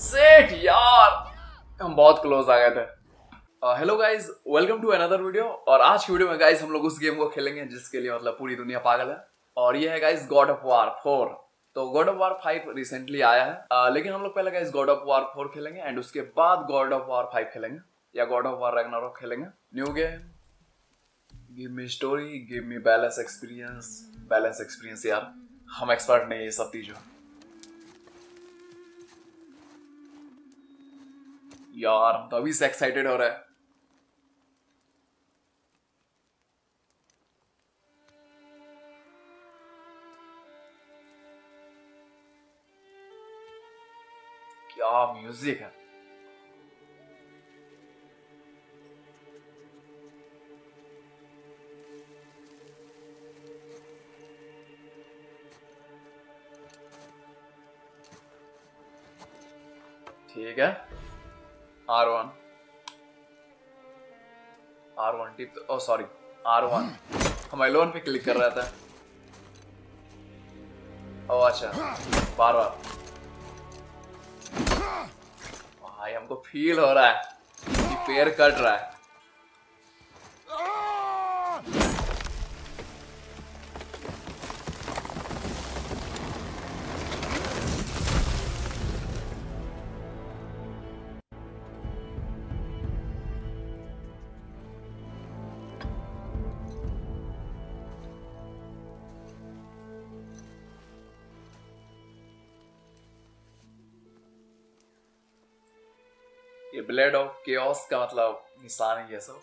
सेठ यार। हम बहुत क्लोज आ गए थे। Hello guys welcome to another video और आज की वीडियो में गाइज़ हम लोग उस गेम को खेलेंगे जिसके लिए मतलब पूरी दुनिया पागल है। और ये है guys God of War four तो God of War five recently आया है। Uh, लेकिन हम लोग पहले guys God of War four खेलेंगे एंड उसके बाद गॉड ऑफ़ वार फाइव खेलेंगे। या गॉड ऑफ़ वार रैग्नारोक खेलेंगे। New game give me story give me balance experience balance experience यार। हम एक्सपर्ट नहीं है सब चीज़ों। यार हम तो अभी से एक्साइटेड हो रहा है। क्या म्यूज़िक है? ठीक है। R one R one tip O sorry R one हम एलोन पे क्लिक कर रहा था। ओ अच्छा. बार बार. भाई, हमको फील हो रहा है कि पेड़ कट रहा है। केओस का मतलब निशान है ये सब।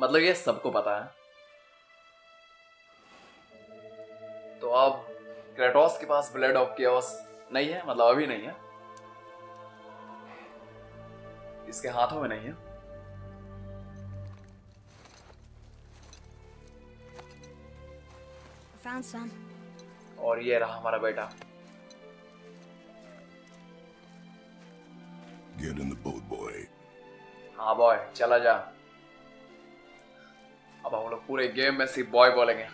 मतलब ये सबको पता है। तो अब क्रेटोस के पास ब्लेड ऑफ़ केओस नहीं है मतलब अभी नहीं है। इसके हाथों में नहीं है। Found some. और ये रहा हमारा बेटा। Get in the boat, boy. हाँ बॉय चला जा। अब हम लोग पूरे गेम में सिर्फ़ बॉय बोलेंगे।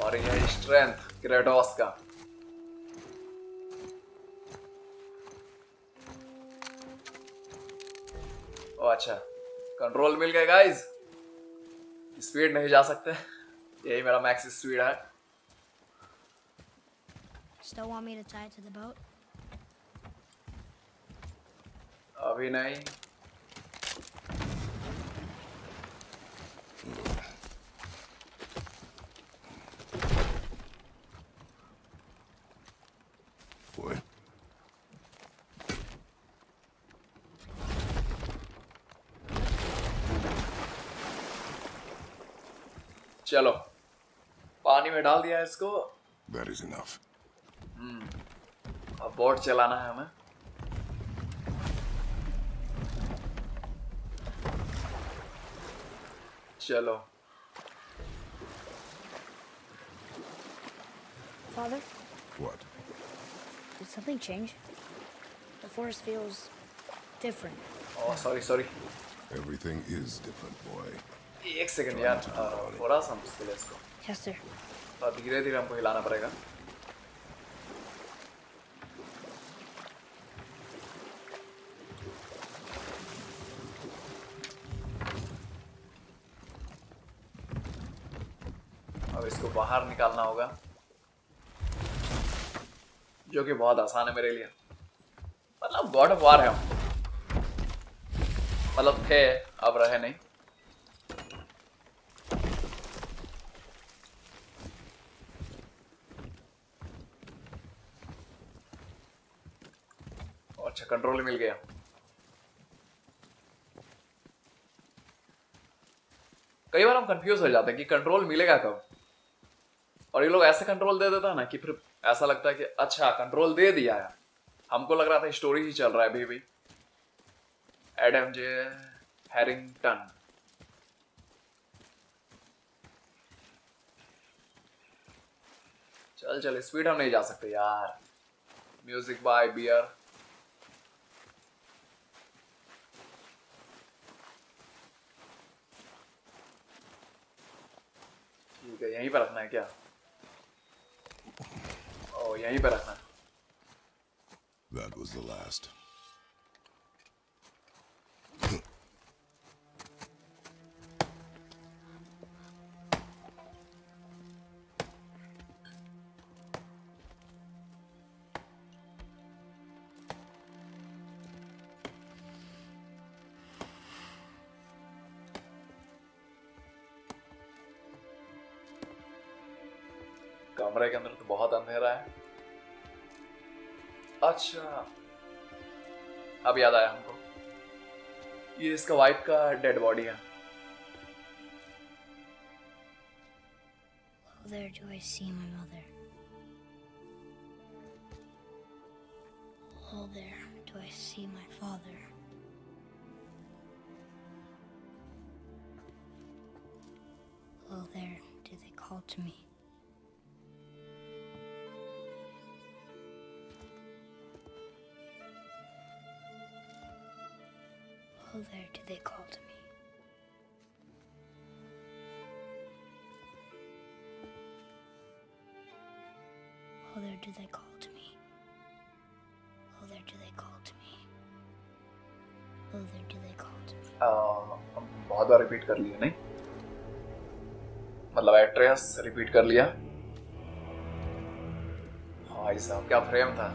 और यह स्ट्रेंथ क्रेडोस का। ओ अच्छा। कंट्रोल मिल गए गाइस स्पीड नहीं जा सकते यही मेरा मैक्स स्पीड है Still want me to tie it to the boat? अभी नहीं चलो पानी में डाल दिया है इसको That is enough. अब बोट चलाना है हमें चलो Father, What? did something change? The forest feels different. Oh sorry sorry Everything is different, boy. एक सेकंड यार थोड़ा सा मुश्किल है इसको। Yes, sir. और धीरे धीरे हमको हिलाना पड़ेगा। अब इसको बाहर निकालना होगा जो कि बहुत आसान है मेरे लिए। मतलब गॉड ऑफ़ वार है हम। मतलब थे अब रहे नहीं। अच्छा कंट्रोल मिल गया। कई बार हम कंफ्यूज हो जाते हैं कि कंट्रोल मिलेगा कब। और ये लोग ऐसे कंट्रोल दे देता है ना कि फिर ऐसा लगता है कि अच्छा कंट्रोल दे दिया है। हमको लग रहा था स्टोरी ही चल रहा है अभी भी। एडम जे हैरिंगटन चल चल स्पीड हम नहीं जा सकते यार। म्यूज़िक बाय बियर पे रखना है क्या ओ यहीं पे रखना अच्छा अब याद आया हमको ये इसका वाइफ का डेड बॉडी है Oh, there do I see my mother. Oh, there do I see my father. Oh, there do they call to me. They call to me. Oh, there do they call to me. Oh, there do they call to me. Oh, there do they call to me. हम बहुत बार repeat कर लिया नहीं मतलब address repeat कर लिया भाई साहब क्या फ्रेम था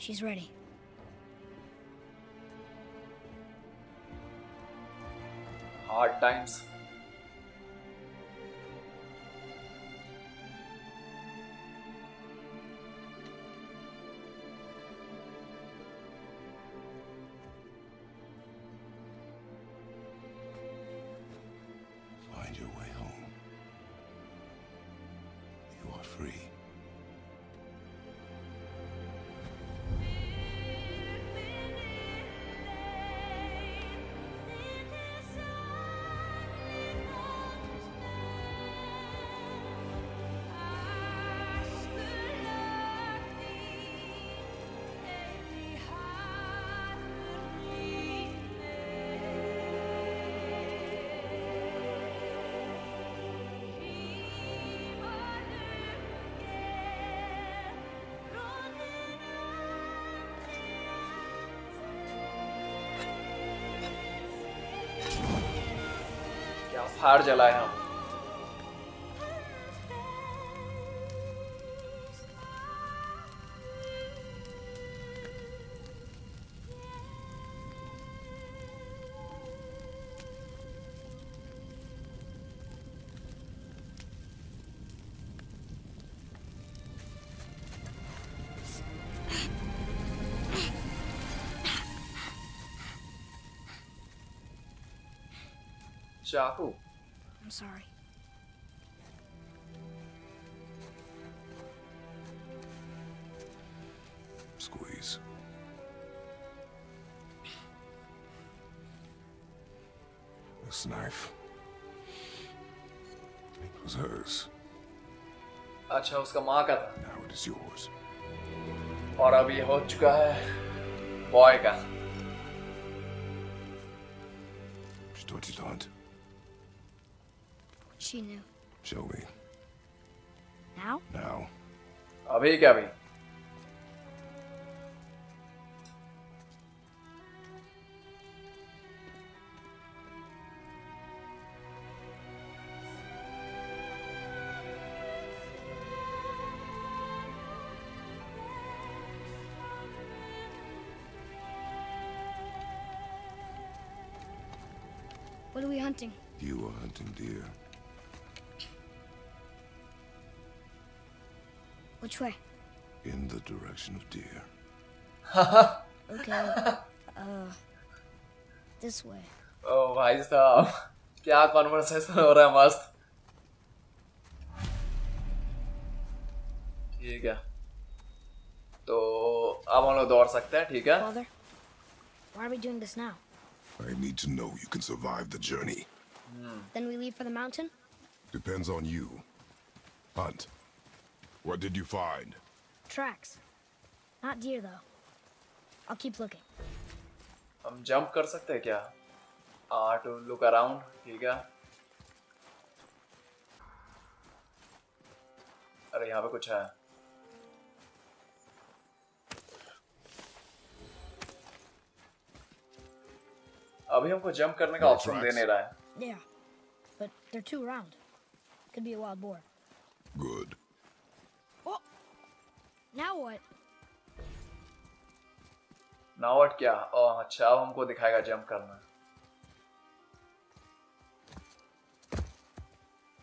She's ready. Hard times fire जलाए हम। चाकू sorry. Squeeze. This knife. It was hers. अच्छा उसका माँ का था Now it is yours. और अब ये हो चुका है बॉय का Что делать? she knew. Shall we? Now? Now. I'll be Gabby. What are we hunting? You are hunting deer. Which way? In the direction of deer. Okay. uh, this way. ओ भाई साहब क्या कॉन्वर्सेशन हो रहा है मस्त ठीक है तो अब हम लोग दौड़ सकते हैं ठीक है Father, why are we doing this now? I need to know you can survive the journey. Then we leave for the mountain? Depends on you. Hunt. What did you find? Tracks. Not deer, though. I'll keep looking. हम jump कर सकते हैं क्या आ to look around ठीक है अरे यहाँ पे कुछ है अभी हमको जंप करने का No ऑप्शन दे tracks. नहीं रहा है Yeah, but they're too round. Could be a wild boar. Good. Oh, now what? नावट क्या ओह अच्छा अब हमको दिखाएगा जंप करना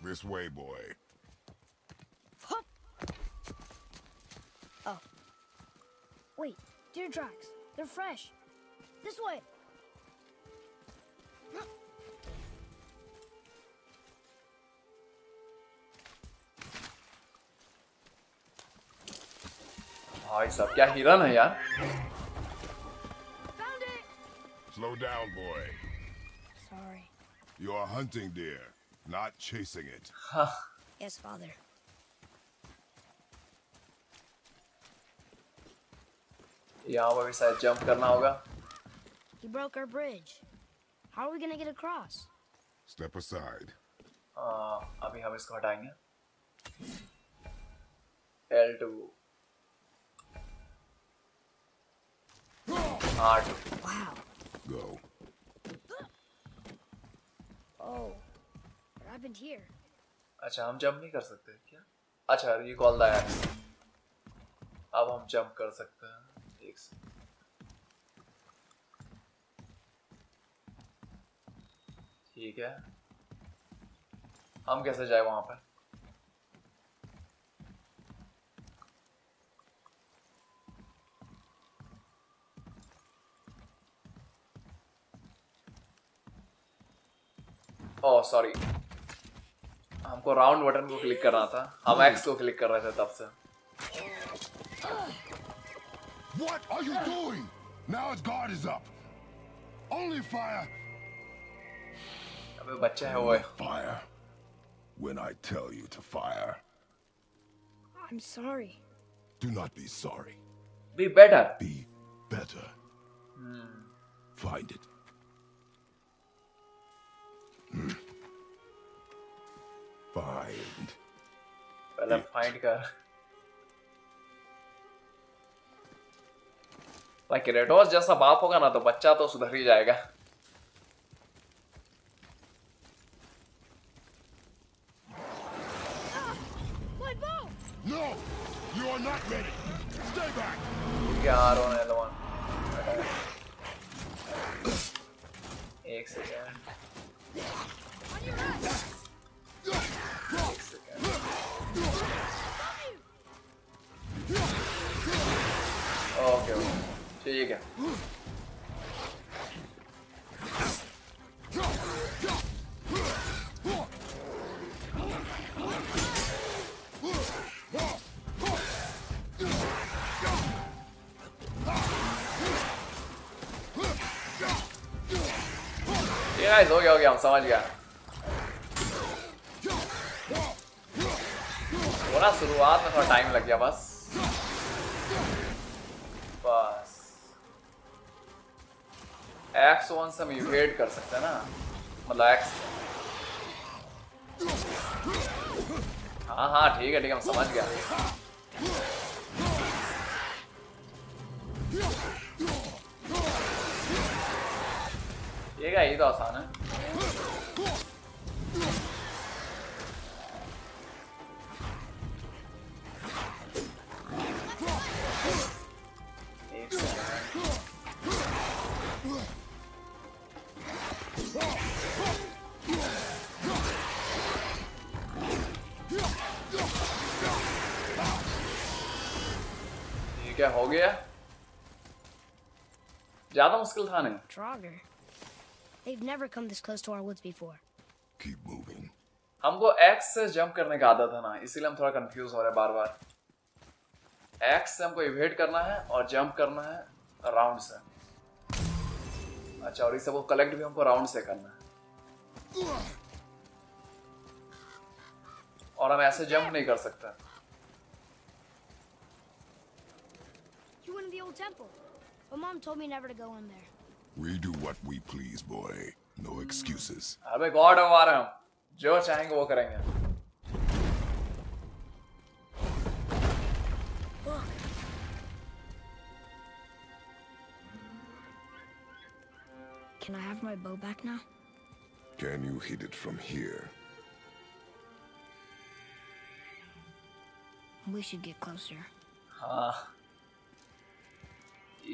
This way, boy. Hup. Oh. Wait, deer tracks. They're fresh. This way. भाई साहब क्या हिरन है यार Found it. Slow down, boy. Sorry. You are hunting deer, not chasing it. Yes, father. यहाँ पर भी शायद जंप करना होगा He broke our bridge. How are we gonna get across? Step aside. हाँ, अभी हम इसको हटाएंगे L2 R2 Wow. Go. Oh. What happened here? अच्छा हम जंप नहीं कर सकते क्या अच्छा रिकॉल द एक्स अब हम जंप कर सकते हैं एक ठीक है हम कैसे जाए वहाँ पर ओह सॉरी हमको राउंड बटन को क्लिक करना था हम एक्स को क्लिक कर रहे थे तब से What are you doing? Now his guard is up. Only fire. अबे बच्चा है वो है Fire. When I tell you to fire, I'm sorry. do not be sorry. Be better Be better. Hmm. Find it. पहले find कर like, रेडोस जैसा बाप होगा ना तो बच्चा तो सुधर ही जाएगा। है guys, हो गया हो गया हम समझ गया थोड़ा शुरुआत में थोड़ा टाइम लग गया बस। बस। एक्स वन से हम इवेट कर सकते हैं ना। मतलब एक्स हाँ हाँ ठीक है ठीक है हम समझ गया। ये क्या ये तो आसान है ठीक है गया ज़्यादा मुश्किल था नहीं. They've never come this close to our woods before. Keep moving. हमको एक्स से जंप करने का आदत है ना इसीलिए हम थोड़ा कंफ्यूज हो रहे हैं बार बार एक्स से हमको इवेट करना है और जंप करना है राउंड से अच्छा और इस सबको कलेक्ट भी हमको राउंड से करना है और हम ऐसे जंप नहीं कर सकते You went in the old temple. But mom told me never to go in there. We do what we please, boy. No excuses. अबे गॉड ऑफ वार हम जो चाहेंगे वो करेंगे Can I have my bow back now? Can you hit it from here? We should get closer. हाँ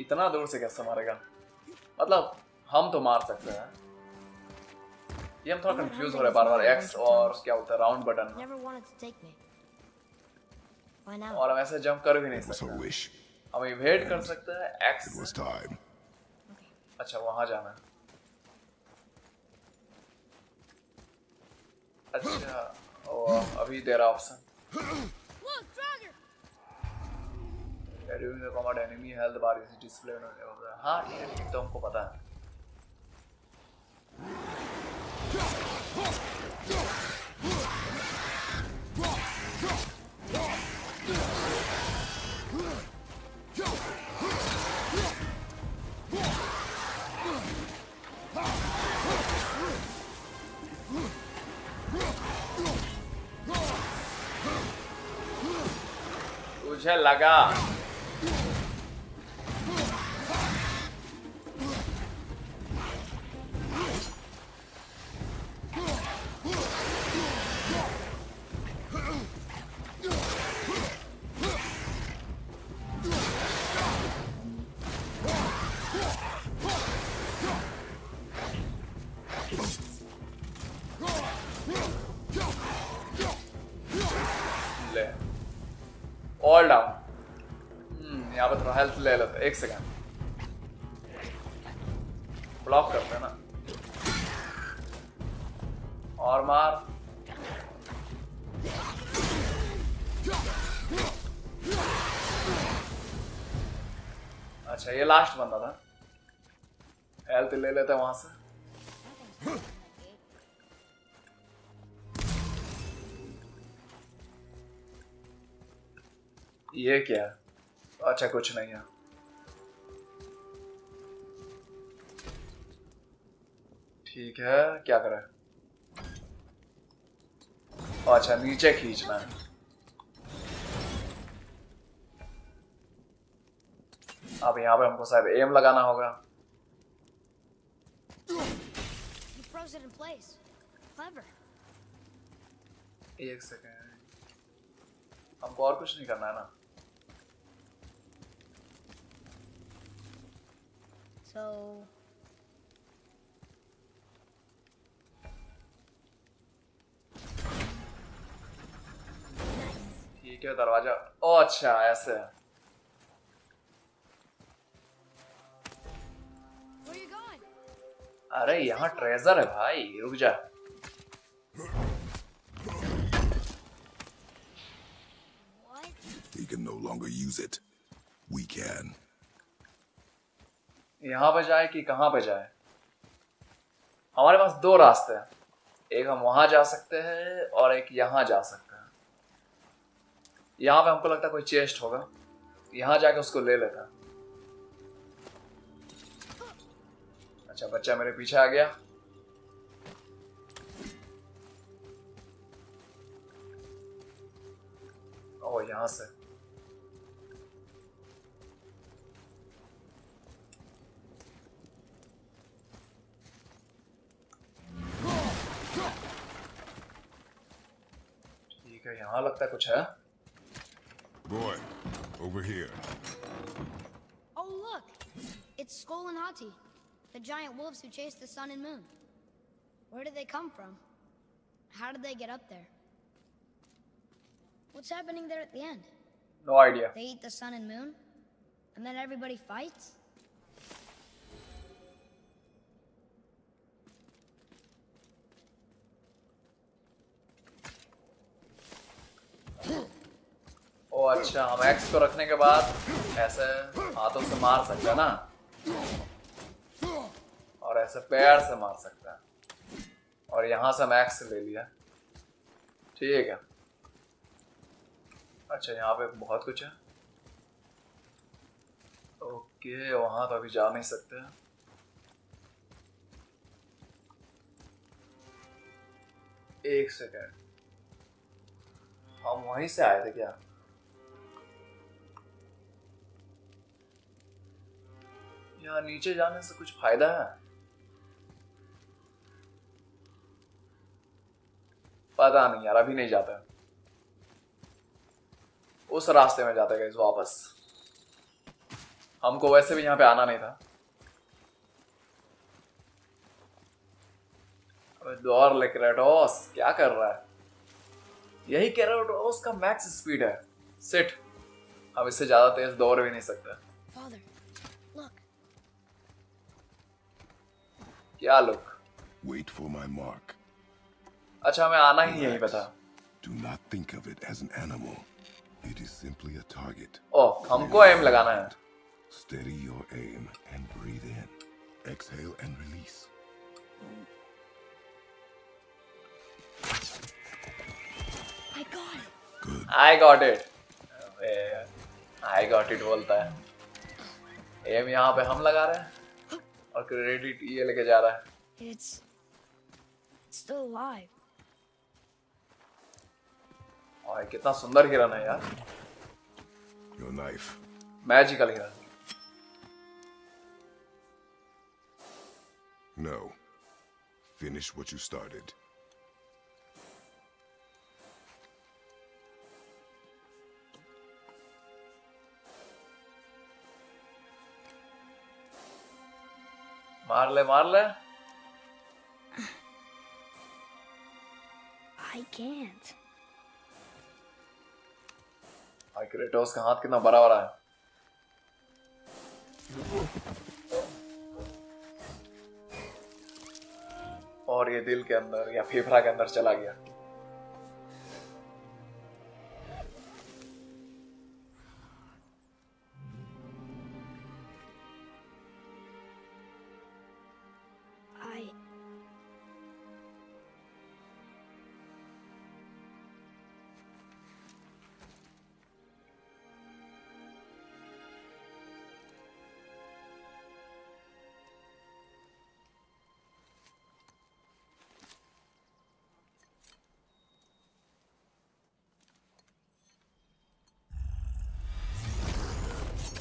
इतना दूर से कैसे मारेगा मतलब हम तो मार सकते हैं। ये हम थोड़ा कंफ्यूज हो रहे हैं बार बार एक्स और क्या होता है राउंड बटन? और हम ऐसे जंप कर भी नहीं सकते। हम इवेट कर सकते हैं एक्स अच्छा वहाँ जाना है। अच्छा ओ अभी दे रहा option! Enemy health bar is displayed on the हाँ ठीक है ठीक तो हमको पता है तुझे लगा एक सेकेंड ब्लॉक करते हैं ना और मार। अच्छा ये लास्ट बंदा था। हेल्थ ले लेते वहाँ से। ये क्या? अच्छा कुछ नहीं है। ठीक है क्या करें? अच्छा नीचे खींचना है। अब यहाँ पे हमको शायद एम लगाना होगा. एक सेकेंड हमको और कुछ नहीं करना है ना? So, है दरवाज़ा ओ अच्छा ऐसे है? अरे यहाँ ट्रेजर है भाई रुक जा? He can no longer use it. We can. यहाँ पे जाए कि कहाँ पे जाए हमारे पास दो रास्ते हैं एक हम वहाँ जा सकते हैं और एक यहाँ जा सकते हैं यहाँ पे हमको लगता है कोई चेस्ट होगा। यहाँ जाके उसको ले लेता। अच्छा बच्चा मेरे पीछे आ गया। ओ यहाँ से। ठीक है, यहाँ लगता है कुछ है। Boy, over here. Oh, look! It's Skull and Hati, the giant wolves who chase the sun and moon. Where did they come from? How did they get up there? What's happening there at the end? No idea. They eat the sun and moon? And then everybody fights? ओ अच्छा हम x को रखने के बाद ऐसे हाथों से मार सकते हैं ना? और ऐसे पैर से मार सकते हैं। और यहाँ से हम एक्स ले लिया। ठीक है। अच्छा यहाँ पे बहुत कुछ है। ओके, वहाँ तो अभी जा नहीं सकते हैं। एक सेकेंड। हम वहीं से आए थे क्या? यहाँ नीचे जाने से कुछ फ़ायदा है? पता नहीं यार अभी नहीं जाता। उस रास्ते में जाते गए वापस। हमको वैसे भी यहाँ पे आना नहीं था। दौर ले क्रेटोस क्या कर रहा है? यही क्रेटोस का मैक्स स्पीड है। सिट अब इससे ज़्यादा तेज दौड़ भी नहीं सकता। Father, क्या look? Wait for my mark अच्छा मैं आना ही यही बता। Do not think of it as an animal it is simply a target ओ हमको एम लगाना है। Steady your aim and breathe in exhale and release I got it good I got it I got it बोलता है। M यहाँ पे हम लगा रहे हैं। और क्रेडिट ये लेके जा रहा है। इट्स इट्स स्टिल अलाइव और कितना सुंदर हिरन है यार। योर नाइफ मैजिकल हिरन। No no. finish what you मार ले मार ले I can't. और क्रेटोस का हाथ कितना बड़ा बड़ा है? और ये दिल के अंदर या फेफड़ा के अंदर चला गया।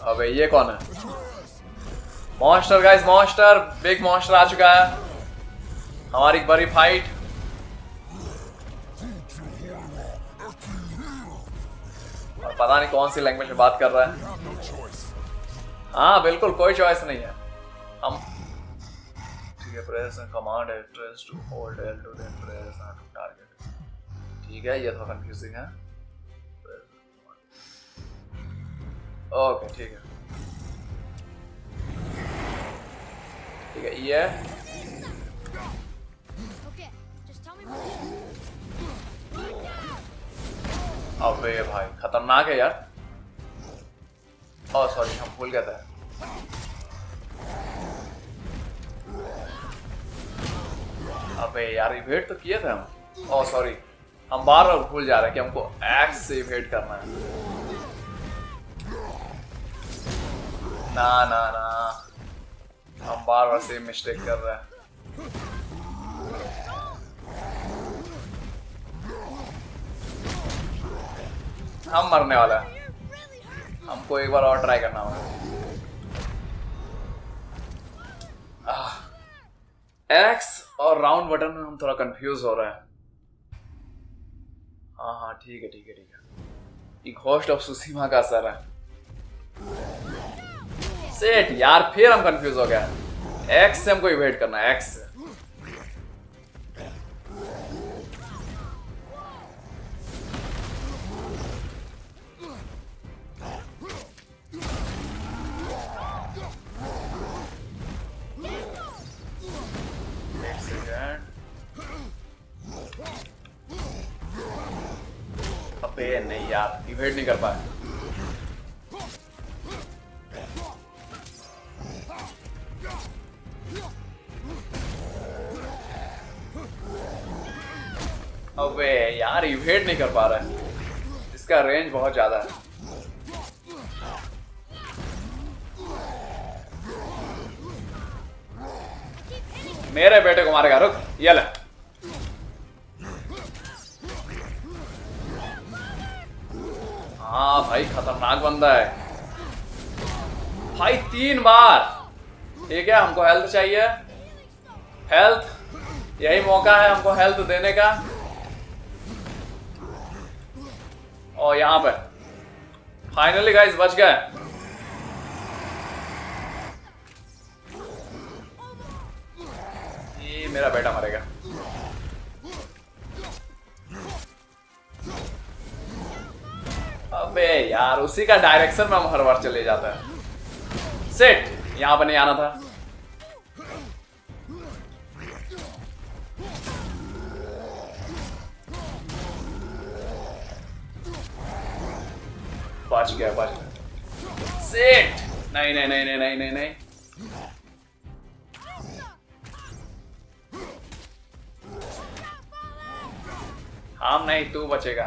अबे, ये कौन है? Monster guys monster big monster आ चुका है। हमारी बड़ी फाइट और पता नहीं कौन सी लैंग्वेज में बात कर रहा है। हाँ बिल्कुल, कोई चॉइस नहीं है। हम ठीक है प्रेस कमांड है टू होल्ड टू टारगेट ठीक है, ये थोड़ा कंफ्यूजिंग है। ओके ठीक है। ठीक है ये. अबे भाई खतरनाक है यार। ओह सॉरी हम भूल गए थे। अबे यार इवेट तो किए थे हम। ओ सॉरी हम बार बार भूल जा रहे हैं कि हमको एक्स से इवेट करना है। ना ना ना। हम बार बार सेम मिस्टेक कर रहे हैं। हम मरने वाला है। हमको एक बार और ट्राई करना होगा। एक्स और राउंड बटन में हम थोड़ा कंफ्यूज हो रहे हैं। हाँ हाँ ठीक है ठीक है ठीक है। ये घोस्ट ऑफ़ सुसीमा का असर है। सेट यार, फिर हम कंफ्यूज हो गया एक्स से हमको इवेट करना है एक्स से। नहीं यार इवेट नहीं कर पाया इवेड नहीं कर पा रहा है। इसका रेंज बहुत ज़्यादा है। मेरे बेटे को मारेगा, रुक, ये ले। हाँ भाई, खतरनाक बंदा है। भाई, तीन बार। ठीक है, हमको हेल्थ चाहिए। हेल्थ यही मौका है हमको हेल्थ देने का। और यहाँ पे फाइनली गाइस बच गए। ये मेरा बेटा मरेगा। अबे यार, उसी का डायरेक्शन में हम हर बार चले जाते हैं। सेट यहाँ पर नहीं आना था। बच गया बच गया। सेट नहीं नहीं नहीं नहीं नहीं नहीं नहीं। हम नहीं, तू बचेगा।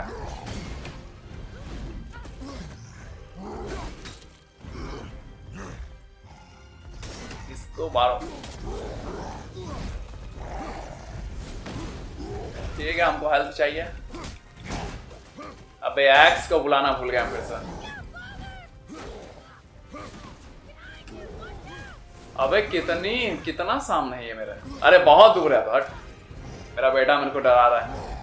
इसको मारो। ठीक है, हमको हेल्प चाहिए। अबे एक्स को बुलाना भूल गया फिर से। अबे, कितनी, कितना सामने है ये मेरे। अरे, बहुत दूर है हट मेरा बेटा मेरे को डरा रहा है।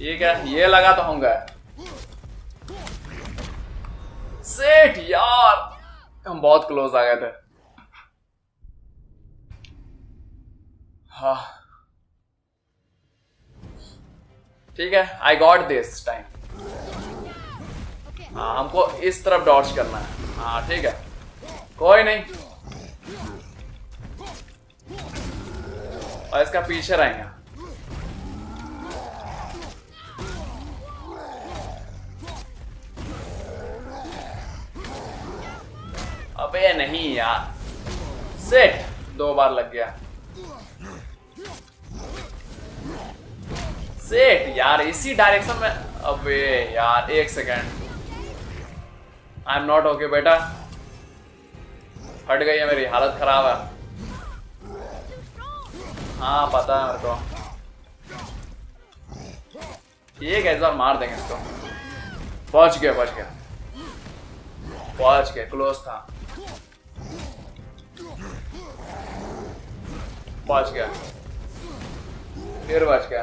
ये क्या, ये लगा तो होंगे। सेठ यार। हम बहुत क्लोज आ गए थे। हाँ। ठीक है आई गॉट दिस टाइम हाँ हमको इस तरफ़ डॉच करना है। हाँ ठीक है। कोई नहीं। और इसका पीछे रहेंगे। अबे नहीं यार। सेट दो बार लग गया। सेट यार इसी डायरेक्शन में अबे यार एक second I am not okay बेटा फट गई है मेरी, हालत खराब है। हाँ पता है मेरे को। ठीक है बार मार देंगे इसको? पहुँच गया पहुँच गया। पहुँच गया क्लोज था। पहुँच गया। फिर बच गया।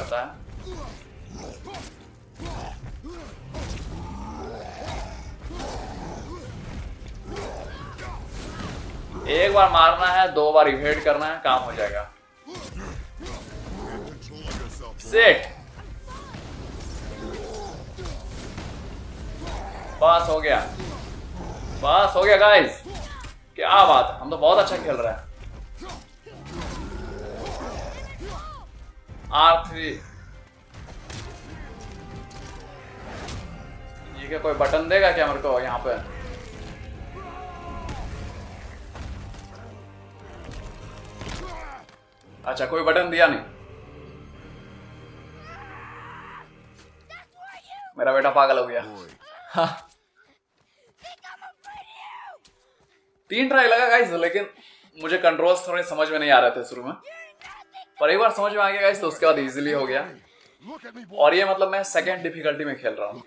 करता है। एक बार मारना है, दो बार इवेट करना है, काम हो जाएगा। सेट बस हो गया। बस हो गया गाइस क्या बात है, हम तो बहुत अच्छा खेल रहे हैं। आर थ्री ये क्या कोई बटन देगा क्या मेरे को यहाँ पे? अच्छा कोई बटन दिया नहीं। मेरा बेटा पागल हो गया। हाँ। तीन ट्राई लगा गाइस लेकिन मुझे कंट्रोल्स थोड़े समझ में नहीं आ रहे थे शुरू में। पर एक बार समझ में आ गया गाइस तो उसके बाद इजीली हो गया. और ये मतलब मैं सेकंड डिफिकल्टी में खेल रहा हूँ.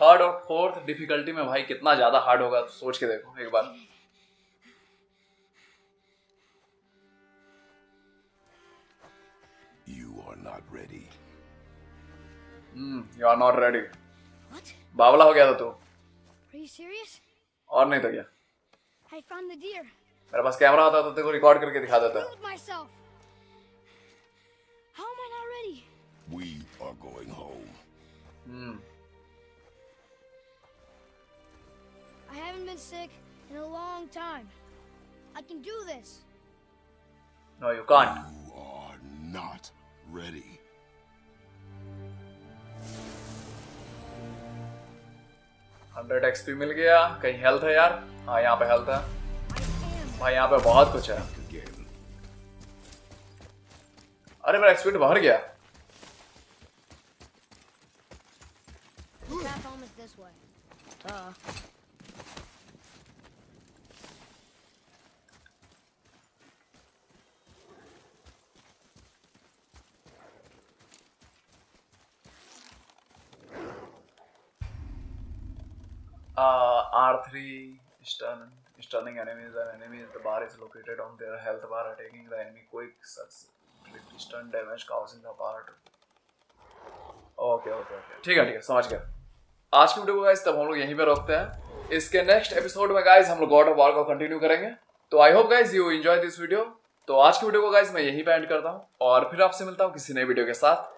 थर्ड और फोर्थ डिफिकल्टी में भाई कितना ज़्यादा हार्ड होगा तो सोच के देखो एक बार You are not ready. You are not ready बावला हो गया था तू और नहीं तो क्या. मेरे पास कैमरा होता तो तेरे को रिकॉर्ड करके दिखा देता We are going home. Hmm I haven't been sick in a long time. I can do this. No you can't You are not ready. Hundred XP मिल गया कहीं हेल्थ है यार हाँ यहाँ पे हेल्थ है I am. भाई यहाँ पे बहुत कुछ है Again. अरे मेरा एक्सपी भर गया Uh. Uh, R3 stun stunning enemies and enemies the bar is located on their health bar attacking the enemy quick sucks stun damage causing the bar to okay okay okay ठीक है ठीक है समझ गया आज की वीडियो को guys तब हम लोग यहीं पे रोकते हैं। इसके नेक्स्ट एपिसोड में गाइस हम लोग गॉड ऑफ़ वॉर को कंटिन्यू करेंगे। तो I hope guys you enjoy this video तो आज की वीडियो को गाइस मैं यहीं पे एंड करता हूँ। और फिर आपसे मिलता हूँ किसी नई वीडियो के साथ।